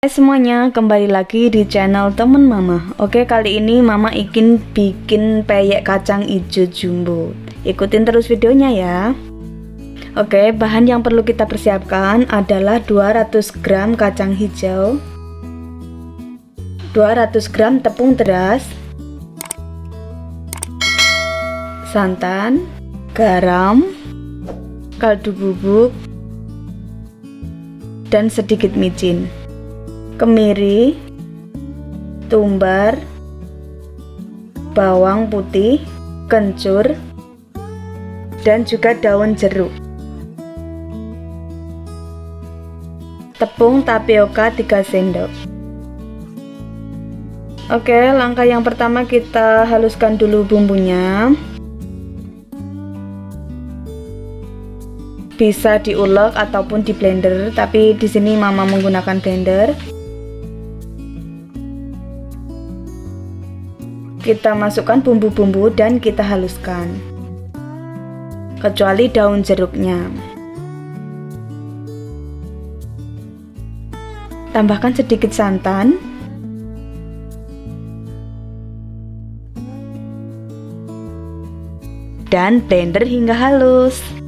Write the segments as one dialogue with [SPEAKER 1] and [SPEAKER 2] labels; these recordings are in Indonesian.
[SPEAKER 1] Hai semuanya, kembali lagi di channel temen mama. Oke, kali ini mama ingin bikin peyek kacang hijau jumbo. Ikutin terus videonya ya. Oke, bahan yang perlu kita persiapkan adalah 200 gram kacang hijau 200 gram tepung beras Santan Garam Kaldu bubuk Dan sedikit micin kemiri, tumbar, bawang putih, kencur, dan juga daun jeruk. Tepung tapioka 3 sendok. Oke, langkah yang pertama kita haluskan dulu bumbunya. Bisa diulek ataupun di blender, tapi di sini mama menggunakan blender. Kita masukkan bumbu-bumbu dan kita haluskan. Kecuali daun jeruknya. Tambahkan sedikit santan. Dan blender hingga halus.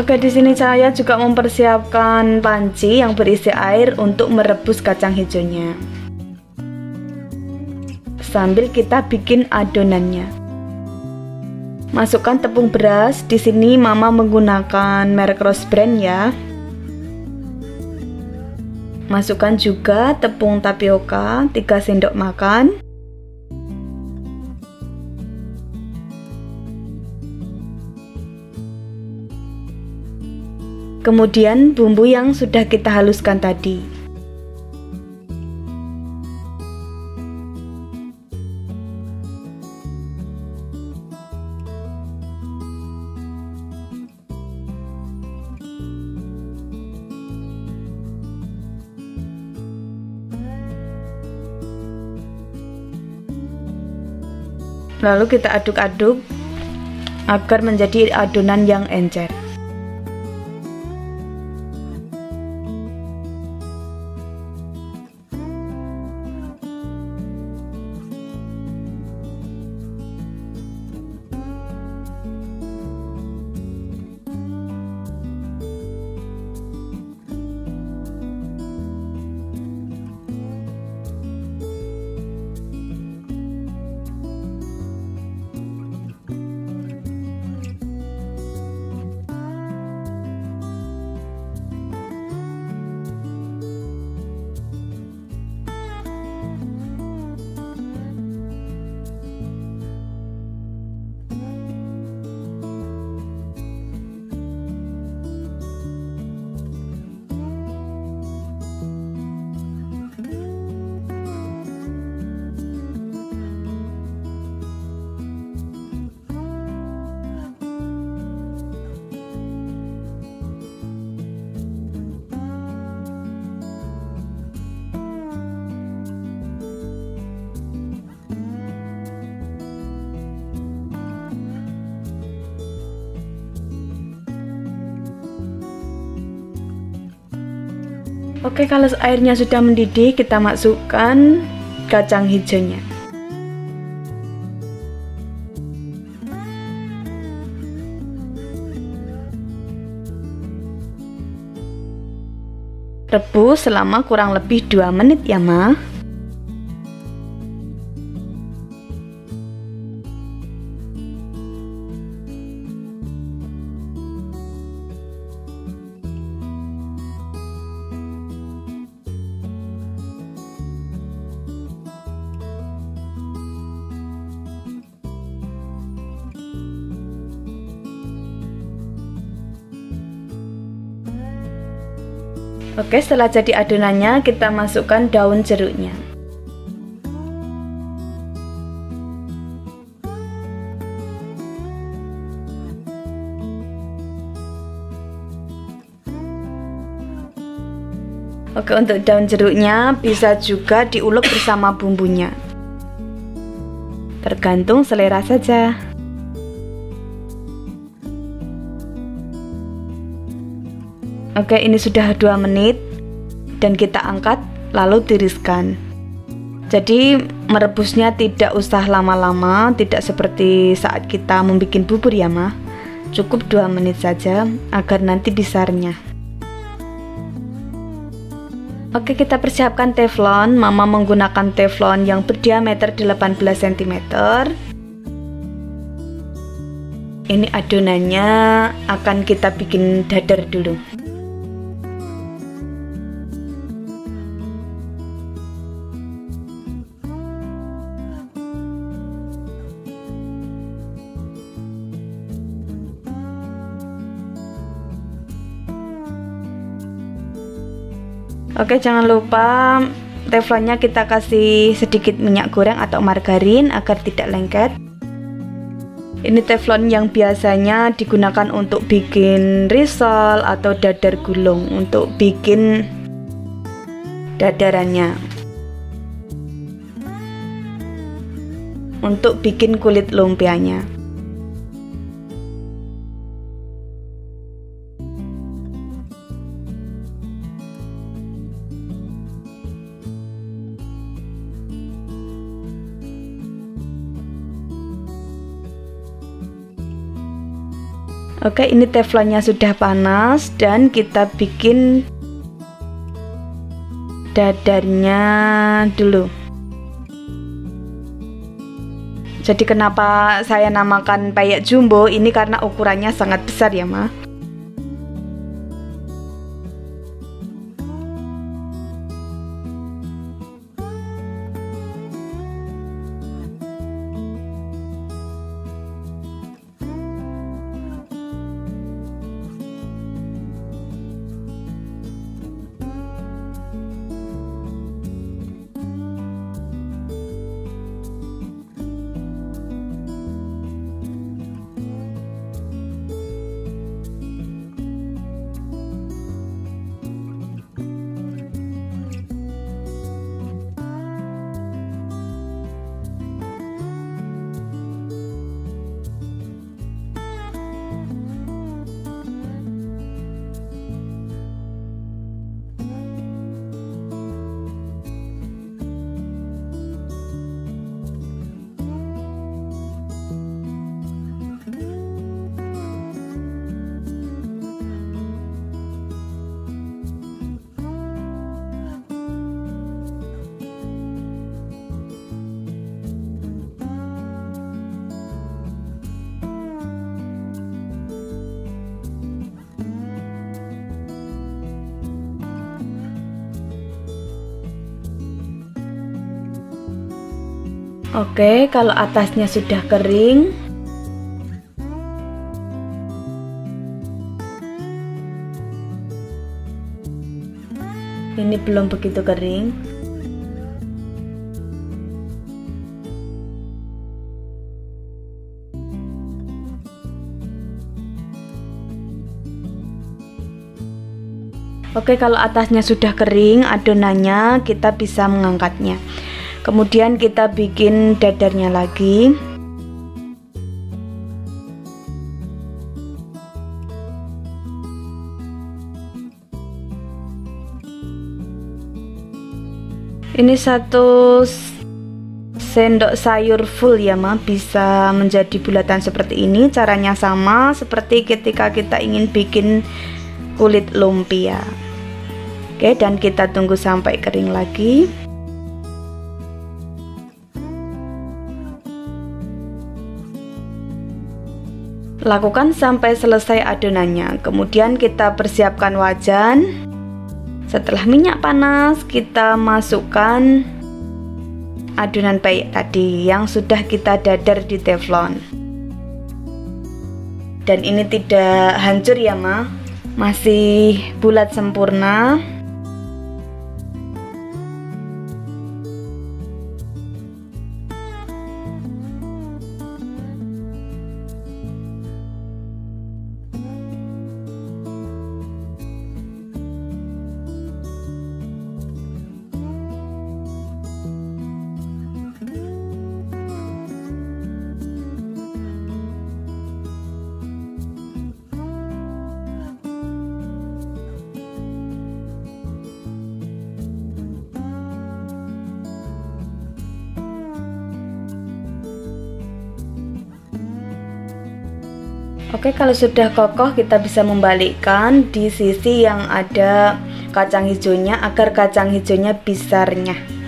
[SPEAKER 1] Oke, di sini saya juga mempersiapkan panci yang berisi air untuk merebus kacang hijaunya. Sambil kita bikin adonannya. Masukkan tepung beras. Di sini Mama menggunakan merek Rose Brand ya. Masukkan juga tepung tapioka 3 sendok makan. Kemudian bumbu yang sudah kita haluskan tadi. Lalu kita aduk-aduk agar menjadi adonan yang encer. Oke, kalau airnya sudah mendidih, kita masukkan kacang hijaunya. Rebus selama kurang lebih 2 menit ya, Ma. Oke, setelah jadi adonannya, kita masukkan daun jeruknya. Oke, untuk daun jeruknya bisa juga diulek bersama bumbunya. Tergantung selera saja. Oke, ini sudah 2 menit dan kita angkat lalu tiriskan. Jadi merebusnya tidak usah lama-lama, tidak seperti saat kita membuat bubur ya, mah. Cukup 2 menit saja agar nanti bisa renyah. Oke, kita persiapkan teflon. Mama menggunakan teflon yang berdiameter 18 cm. Ini adonannya akan kita bikin dadar dulu. Oke, jangan lupa teflonnya kita kasih sedikit minyak goreng atau margarin agar tidak lengket. Ini teflon yang biasanya digunakan untuk bikin risol atau dadar gulung untuk bikin dadarannya. Untuk bikin kulit lumpianya. Oke, ini teflonnya sudah panas dan kita bikin dadarnya dulu. Jadi kenapa saya namakan peyek jumbo ini karena ukurannya sangat besar ya, Ma. Oke, kalau atasnya sudah kering, ini belum begitu kering. Oke, kalau atasnya sudah kering, adonannya kita bisa mengangkatnya kemudian kita bikin dadarnya lagi. Ini satu sendok sayur full ya ma. Bisa menjadi bulatan seperti ini. Caranya sama seperti ketika kita ingin bikin kulit lumpia. Oke dan kita tunggu sampai kering lagi Lakukan sampai selesai adonannya. Kemudian kita persiapkan wajan. Setelah minyak panas, kita masukkan adonan peyek tadi yang sudah kita dadar di teflon. Dan ini tidak hancur ya, Ma. Masih bulat sempurna. Oke, kalau sudah kokoh kita bisa membalikkan di sisi yang ada kacang hijaunya agar kacang hijaunya besarnya.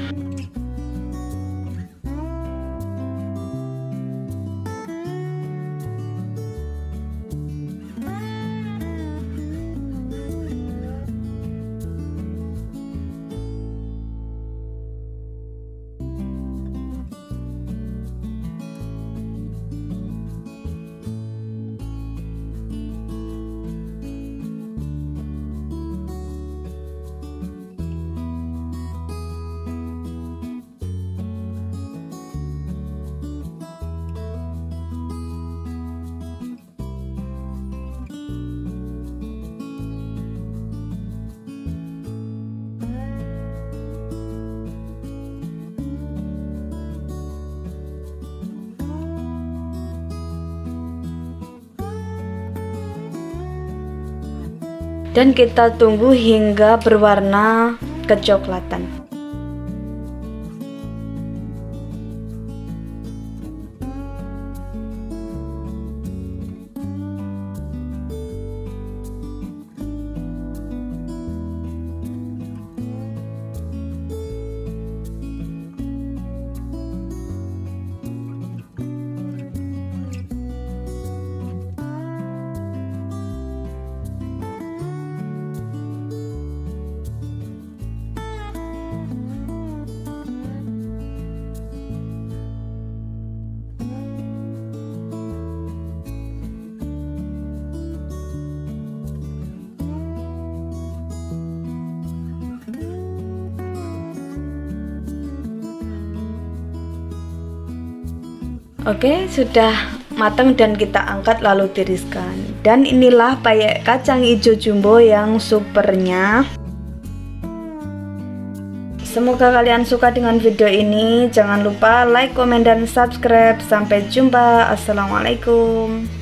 [SPEAKER 1] Dan kita tunggu hingga berwarna kecoklatan. Oke, sudah matang dan kita angkat lalu tiriskan. Dan inilah payek kacang hijau jumbo yang supernya. Semoga kalian suka dengan video ini. Jangan lupa like, komen, dan subscribe. Sampai jumpa. Assalamualaikum.